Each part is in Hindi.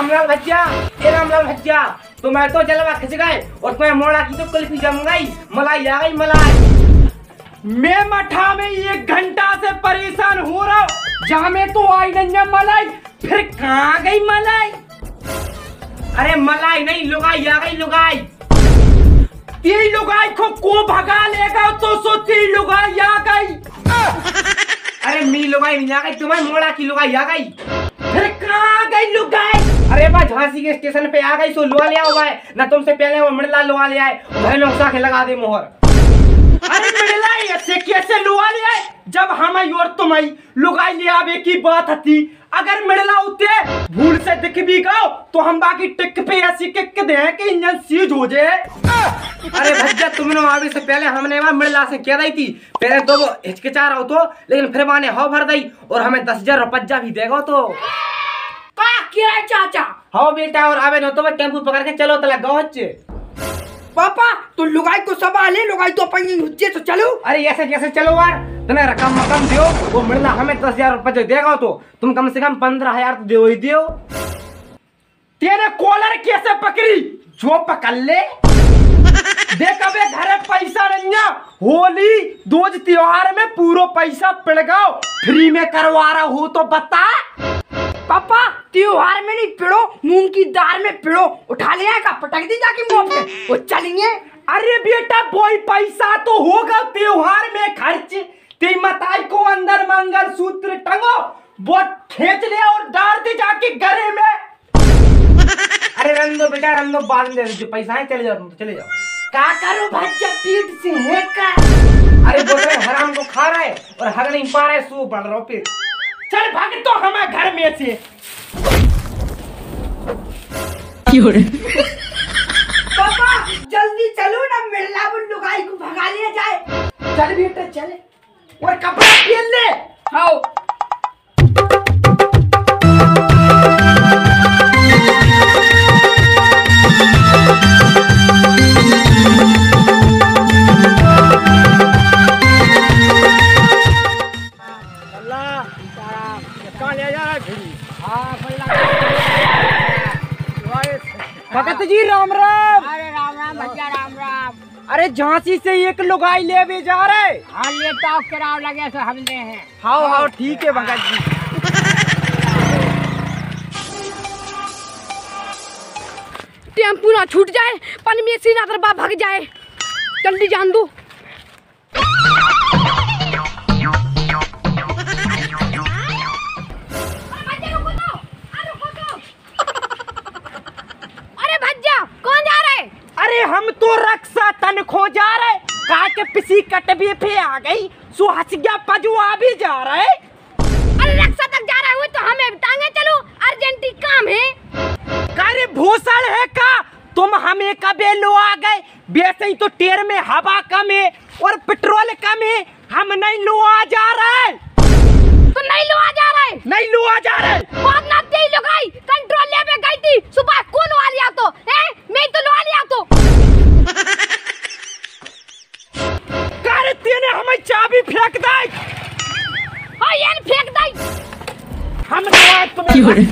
रामलाल भज्जा ए रामलाल भज्जा तो मैं तो जलवा खिंच गए और तुम्हें मोड़ा की तो कुल्फी जम गई मलाई आ गई मलाई। मैं मठा में एक घंटा से परेशान हो रहा हूँ जहाँ में तो आई नहीं मलाई, फिर कहाँ गई मलाई? अरे मलाई नहीं, लुगाई आ गई लुगाई। ती लुगाई को को भगा लेगा तो सो ती लुगाई आ गई। अरे मी लुगाई नहीं आ गई तुम्हें मोड़ा की लुगाई आ गई। फिर कहाँ गई लुगाई? अरे बा झांसी के स्टेशन पे आ गई, सो लुआ लिया हुआ है ना तुमसे पहले वो मिड़ला लुआ लिया है लोग साखे लगा दे मोहर। अरे मिला ऐसे कैसे लुआ लिया है? जब हम आई और तुम आई, लुगाई ले आवे की बात थी अगर मिड़ला उते भूल से दिख भी गओ तो हम बाकी टिक पे ऐसी किक दे कि इंजन सीज हो जाए। अरे भज्जा तुमने आवे से पहले हमने वहाँ मिड़ला से कह दी थी। पहले तो वो हिचकिचा रहो तो लेकिन फिर माने हो भर दई और हमें दस हज़ार रुपया भी देगा तो। का किराए चाचा? हो बेटा और आवे न तो मैं टेंपू पकड़ के चलो तला गाँव पापा तो लुगाई को संभाले लुगाई तो अपनी हुज्जे तो चलो। अरे ऐसे कैसे चलो यार? तुम्हें रकम मकम दियो वो मिलना हमें दस हज़ार रुपये जो देगा तो तुम कम से कम पंद्रह हज़ार तो दो ही दियो। तेरे कॉलर कैसे पकड़ी? जो पकड़ ले। देख अबे घरे पैसा नहीं है। होली दोज त्योहार में पूरा पैसा पिड़ गओ फ्री में करवा रहा हूँ तो बता। पापा, त्योहार में नहीं पिड़ो, मूंग की दाल में पिड़ो। उठा लिया का पटक दी जाके मुँह पे। वो चलेंगे। अरे बेटा बोई पैसा तो होगा त्योहार में खर्च। ते मताई को अंदर मंगल सूत्र टंगो, वो खींच ले और डाल दे जाके गले में। अरे रंदो बेटा रंदो बाद में दे दो पैसा है, चले जाओ चले जाओ। का करो भज्जा पीठ से है का अरे बोल रहे हराम को खा रहे और हग नहीं पा रहे सू बढ़ रहा हो फिर। चल भाग तो हमारे घर में से। पापा जल्दी चलो ना मिलना बुल्लू लुगाई को भगा लिया जाए। चल बेटा चले। और कपड़ा पहन ले। आओ झांसी से एक लुगाई ले भी जा रहे। हाँ ये टॉप कराव लगे तो हम ले हैं। हाँ हाँ ठीक है भगत जी। टेंपू ना छूट जाए पानी में सीना दरबा भाग जाए। जल्दी जान दो। तो रक्षा तन खो जा रहे। कहा के पिसी कटबी पे आ गई। सुहसिया पजुआ भी जा रहे। अरे रक्षा तक जा रहा है तो हमें टांगे चलो। अर्जेंटी काम है। अरे भूषण है का? तुम हमें कबे लो आ गए? वैसे ही तो टेर में हवा कम है और पेट्रोल कम है। हम नहीं लो आ जा रहे। तो नहीं लो आ जा रहा। है नहीं लो आ जा रहे। बहुत ना तेज लोग आई। कंट्रोल ले पे गई थी। सुबह कौन लो आ तो? हैं? मैं तो लो आ लिया तो। करे तेने हमें चाबी फेंक दी। हाँ ये न फेंक दई हम तुम्हें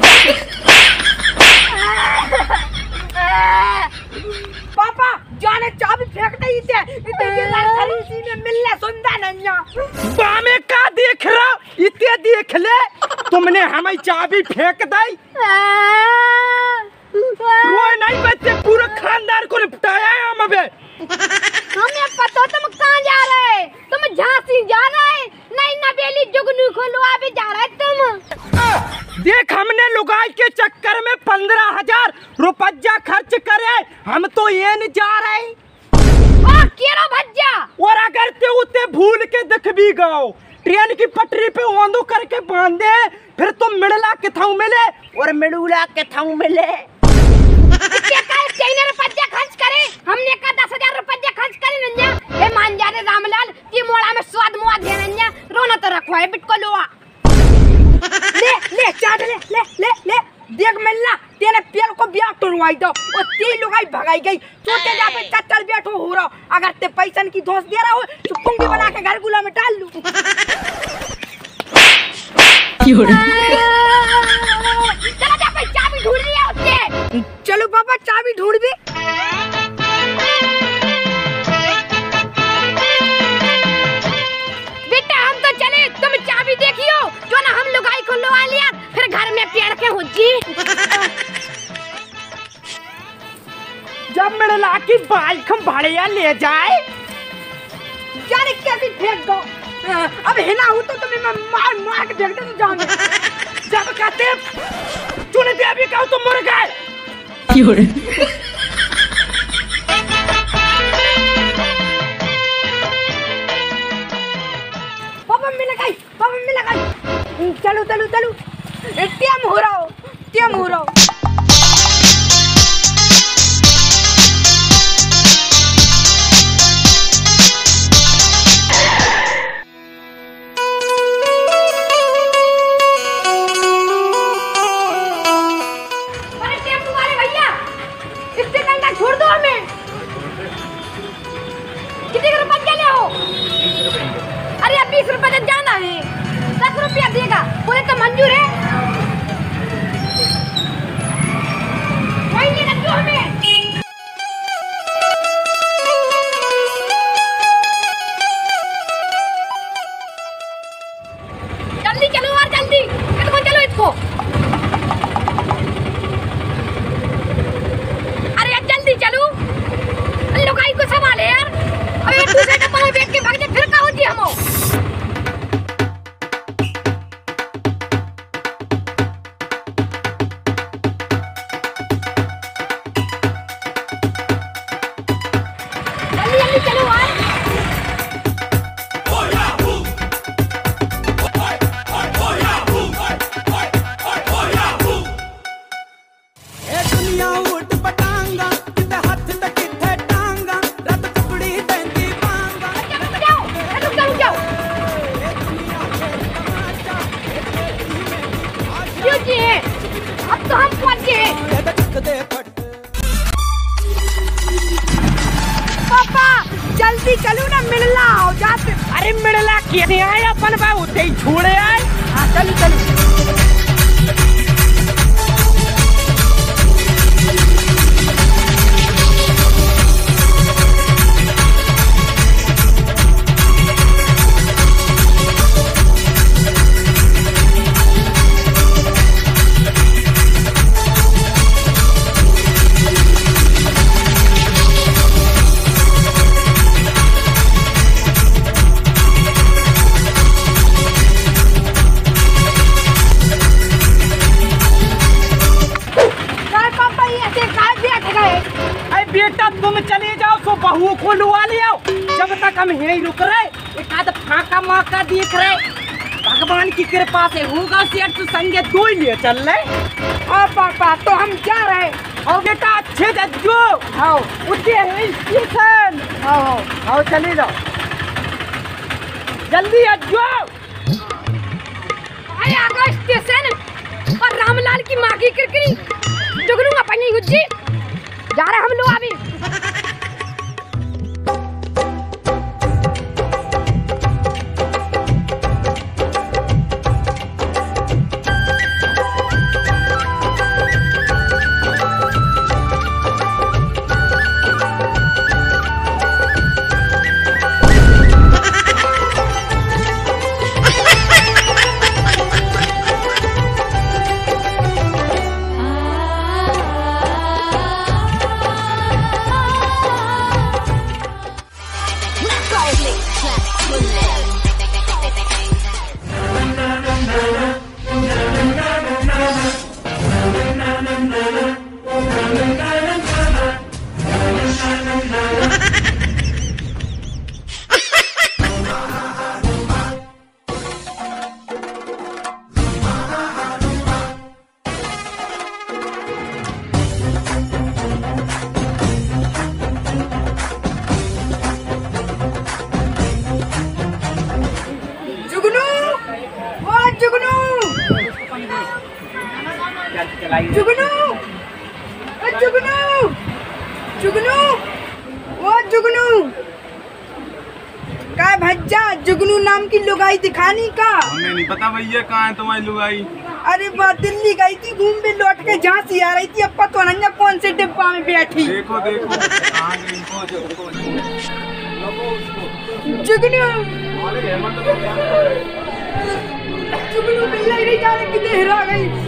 पापा जाने चाबी फेंक दी थे इतने के लड़खड़ी इसी में मिलने सुनता नहीं बामे का देख रहा इतने देख ले। तुमने हमें चाबी फेंक दी। रोए नहीं बच्चे पूरे खानदान को निपटाया है हम अबे हमें पता तुम कहाँ जा रहे तुम झांसी जा रहे नहीं नवेली जुगनू खोलवा भी जा रहे तुम। देख हमने लुगाई के चक्कर में पंद्रह हज़ार रुपया खर्च करे। हम तो ये नहीं जा रहे। केरा भज्जा। और अगर ते उते भूल के दिख भी गओ ट्रेन की पटरी पे ओंदो करके बांधे फिर तुम मिड़ला के थाऊ मिले और मिड़ूला के थाऊ मिले। क्या का चैनल रुपया खर्च करे? हमने का दस हज़ार रुपया खर्च करे नन्या। ए मान जा रे रामलाल ये मोड़ा में स्वाद मुआ दे नन्या। रोना तो रखो है बिट को लोआ। ले ले चाट ले ले ले ले। देख मिलना तेरे पेल को ब्याह टुरवाई दो। और तीन लुगाई भगाई गई। सोचे जा पे चल बैठो हो रहा। अगर ते पैसन की दोस्त दे रहा हो तो पुंगी बना के घर गुला में डाल लू। चला जा। लाल खम भाड़िया ले जाए। यार कैसी फेंक दो? हाँ, अब हिला हूँ तो तुम्हें मैं मार मार के फेंक दे जान जब कहते तूने भी अभी कहा तो मर गए। क्यों? पापा मिल गई पापा मिल गई। चलो चलो चलो। टेम हो रहा हो टेम हो रहा हो। सेठ तो संगे दो लिए चल ले और पापा तो हम जा रहे? और बेटा, अच्छे से जो हाँ उसे हिल स्टेशन। हाँ हाँ चले जाओ। जल्दी अज्जो अरे, आगे स्टेशन और रामलाल की माँ की किरकिरी। डगरू अपनी गुज्जी। जा रहे हम लोग अभी। लगाई जुगनू! ओ जुगनू! जुगनू! ओ जुगनू! का भज्जा? जुगनू नाम की लुगाई दिखानी का। हमें नहीं पता भैया कहाँ है तुम्हारी लुगाई? अरे वह दिल्ली गई थी घूम भी लौट के जहाँ से आ रही थी अब पता नहीं कौन से डिब्बा में बैठी। देखो देखो। हाँ, जुगनू! तो जुगनू मिल नहीं जा रही कि देहरा गई।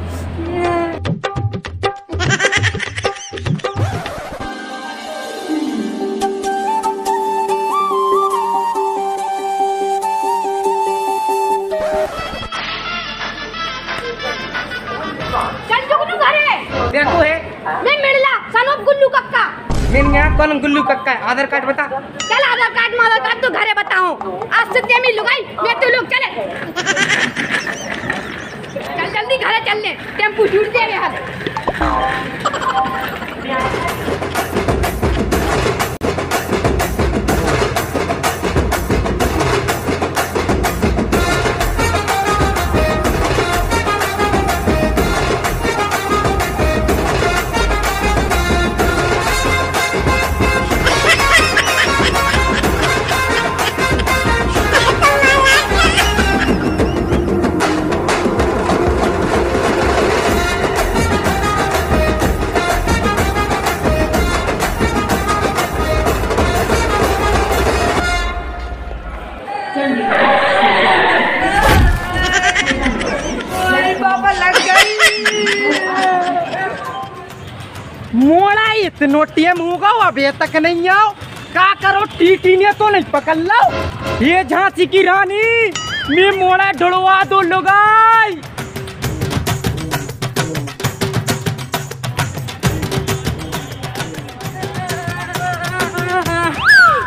कौन गुल्लू कक्का है आधार कार्ड बता? चल आधार कार्ड माधार कार्ड तो घरे बताओ आज से तेमी लुगाई, मैं तो लोग चले। चल जल्दी घरे चल ले टेंपू छूट दे हाथ इतनो टेम होगा अबे तक नहीं आओ। का करो टीटी ने तो नहीं पकड़ लो। ये झांसी की रानी मैं मोड़ा ढुलवा दो लुगाई।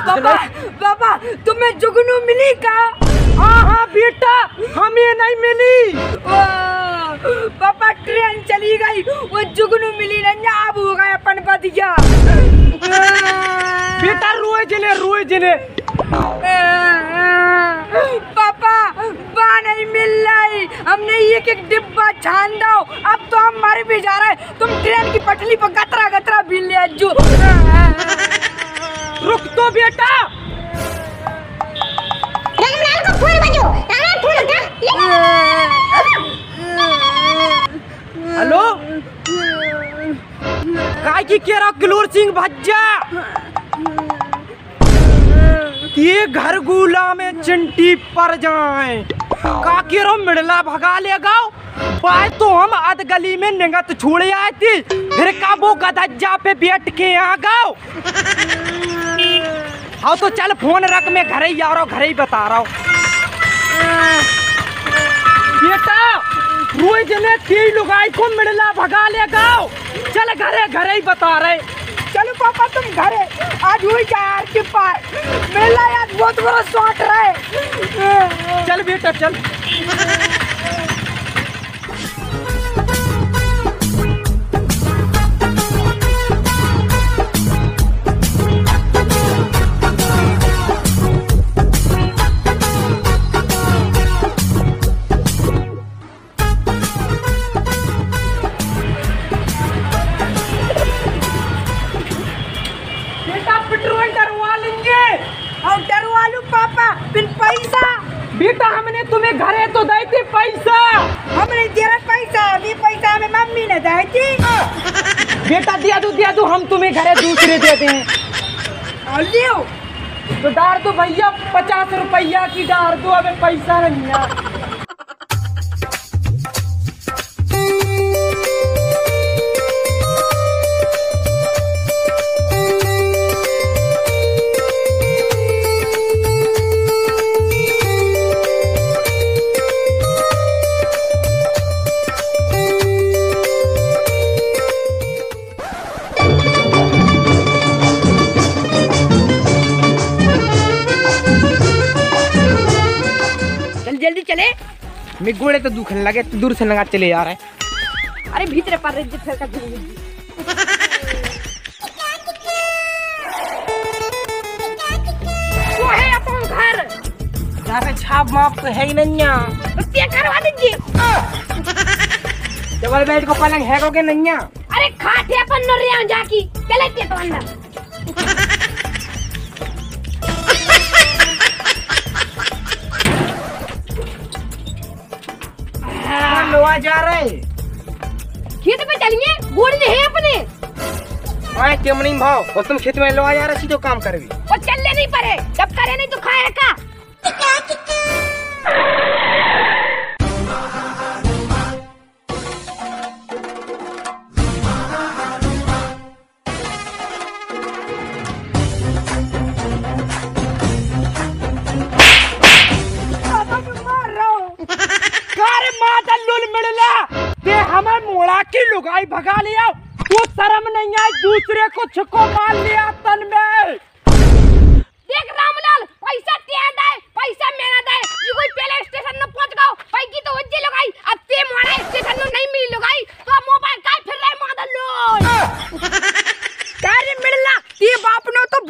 पापा पापा तुम्हें जुगनू मिली का? हाँ हाँ बेटा हमें नहीं मिली। पापा ट्रेन चली गई। वो जुगनू मिली नहीं अब हो गया अपन बदिया बेटा रोए जिने रोए जिने पापा बा नहीं मिल रही। हमने एक एक डिब्बा छान दो अब तो हम मर भी जा रहे तुम ट्रेन की पटरी पर गतरा गतरा भी ले जो रुक तो बेटा। रामलाल को फ़ोन बजो। फ़ोन उठा। हेलो? काय की कह रहा किलोर सिंह भज्जा? ये घर गुला में चिंटी पर जाए। का कह रहा मिडला भगा ले गाओ। पाए तो हम अध गली में निगत छोड़े आए थे। फिर का वो गदज्जा पे बैठ के आ गाओ। हाँ तो चल फ़ोन रख, मैं घर ही आ रहा हूँ, घर ही बता रहा हूँ। बेटा! रोज ने तीन लुगाई को मिलना भगा ले गाओ। चल घरे घरे ही बता रहे। चलो पापा तुम घरे। आज हुई क्या यार के पास मेला आज बहुत बड़ा शॉट रहे चल बेटा चल। बेटा दिया दो दिया दो हम तुम्हें घरे दूसरे देते हैं। लियो। तो डार दो भैया पचास रुपया की डार दो अबे पैसा नहीं है। गोड़े तो दुखने लगे तो दूर से लगा चले जा रहे अरे भीतर पर का है। घर। छाप माप तो है ही नैया करवा दीजिए। डबल बेड को पलंग है कोगे नैया अरे खाटे अपन न रे जाकी चले तो अंदर। हाँ, जा रहे। खेत में चलिए बोलने ले अपने। आए तेमनी भाव और तुम खेत में लोआ जा रहे तो काम करवी। और चलने नहीं पड़े जब करे नहीं तो खाए का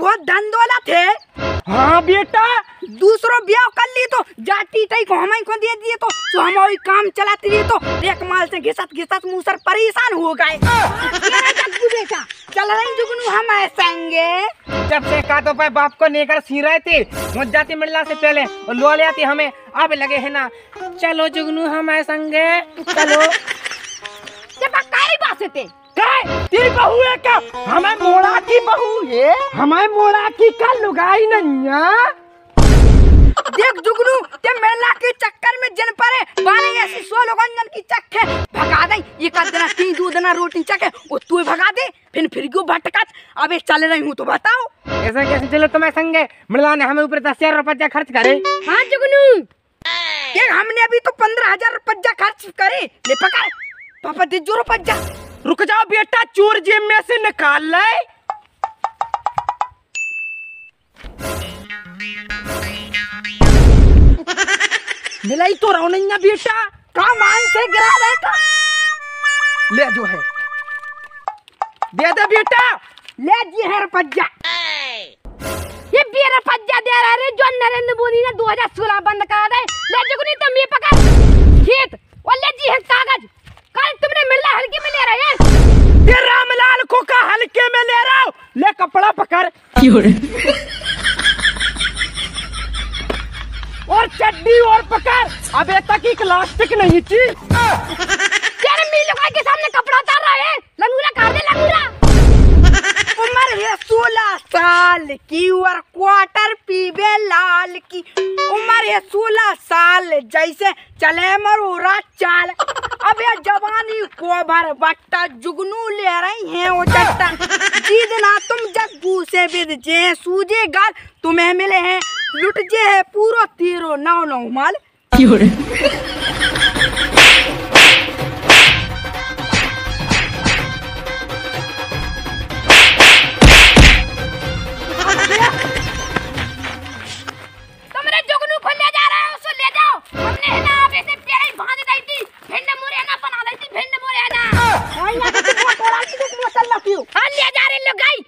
बहुत धन दौलत है हाँ बेटा। दूसरों ब्याह कर ली तो जाती तई को हमें को दे दिए तो तो हम वही काम चलाते रही तो एक माल से घिसत घिसत मुँह सर परेशान हो गए। तेरा बेटा? चल रही जुगनू हम संगे। जब से का तो पे बाप को लेकर सी रहे थे मुझ जाती मिलना से पहले और लो ले आती हमें अब लगे है ना। चलो जुगनू हमारे संगे चलो। ते बकाई बात ते। काय तेरी बहू है क्या? हमें मोड़ा की बहू है? हमें मोड़ा की का लुगाई नैया देख जुगनू ते मेला के चक्कर में जन परे बाने ऐसी सो लोगन जन की चक्के भगा दे ये का देना तीन दो देना रोटी चके वो तू भगा दे फिर फिर क्यों भटकत? अबे चल रही हूँ तो बताओ। ऐसा कैसे चलो तुम्हें संगे? मिलवा ने हमें ऊपर दस हज़ार रुपया खर्च करे। हाँ जुगनू। देख हमने अभी तो पंद्रह हज़ार रुपया खर्च करे। ले पकड़। पापा दे जो रुपया। रुक जाओ बेटा, चोर जेब में से निकाल ले। मिलाई तो रहो नहीं ना बेटा का मान से गिरा का ले जो है। दे दे बेटा, ले जी है रुपया ये बेरा पज्जा दे रहा रे, जो नरेंद्र मोदी ने 2016 बंद करा दे ले जुगनी तुम ये पकड़ खेत और चड्डी और पकड़। अबे तक एक लास्टिक नहीं थी तेरे मिल लगा के सामने कपड़ा उतार रहा है लंगूरा काट दे लंगूरा उम्र है सोलह साल की और क्वार्टर लाल की उम्र है सोलह साल, जैसे चले मरूरा चाल अब ये जवानी को भर बट्टा जुगनू ले रही है वो चट्टा जीतना तुम जग्गू से बिद जे, सूजे गाल तुम्हें मिले हैं। लुट जे है पूरा तीरो नौ नौ माल। भिंड मोरे ना हाँ। ले जा रहे लोग गाई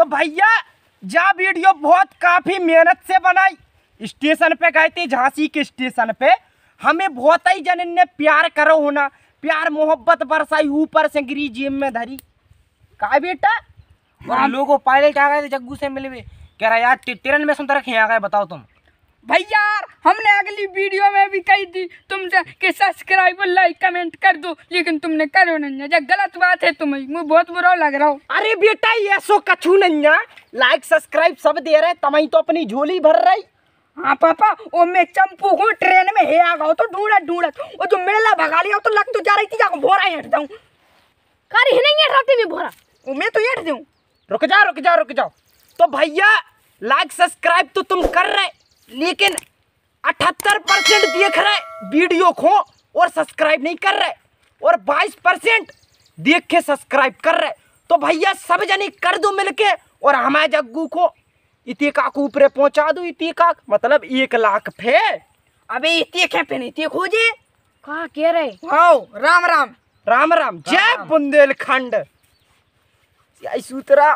तो भैया, जा वीडियो बहुत काफ़ी मेहनत से बनाई। स्टेशन पे गए थे, झांसी के स्टेशन पे। हमें बहुत ही जन ने प्यार करो होना प्यार, मोहब्बत बरसाई, ऊपर से गिरी जेब में धरी। का बेटा? और लोगों पायलट आ गए थे, जग्गू से मिलवे। कह रहा, यार ट्रेन में सुनते रखे, आ गए, बताओ तुम। भैया हमने अगली वीडियो में भी कही थी तुमसे कि सब्सक्राइब और लाइक कमेंट कर दो लेकिन तुमने करो नहीं। जब गलत बात है तुम्हें मुझे बहुत बुरा लग रहा हो। अरे बेटा ये सो कछु नैया लाइक सब्सक्राइब सब दे रहे तमई तो अपनी झोली भर रही। हाँ पापा वो मैं चंपू को ट्रेन में हे आ गया तो ढूंढत ढूंढत वो जो मेला भगा लिया तो लग तो जा रही थी जाको भोरा ही हट जाऊँ। कारी ही नहीं है राती में भोरा। वो मैं तो हट जाऊँ। रुक जाओ रुक जाओ रुक जाओ। तो भैया लाइक सब्सक्राइब तो तुम कर रहे। लेकिन अठहत्तर परसेंट देख रहे वीडियो को और सब्सक्राइब नहीं कर रहे और बाईस परसेंट देख के सब्सक्राइब कर रहे तो भैया सब जनी कर दो मिलके और हमारे जग्गू को। इतिका को ऊपर पहुँचा दो इतिका मतलब एक लाख फे अबे इतने खे पे नहीं हो जे। कहा कह रहे? हाँ राम राम। राम राम जय बुंदेलखंड। सूत्रा।